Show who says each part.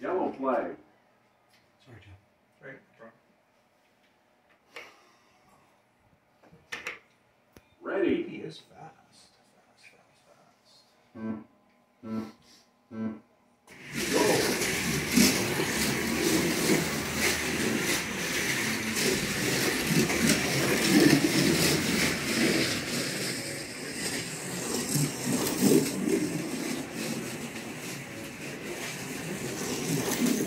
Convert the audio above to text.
Speaker 1: Yellow flag. Sorry, Jeff.
Speaker 2: Right,
Speaker 1: Ready.
Speaker 2: He is fast. Fast, fast, fast. Mm. Mm.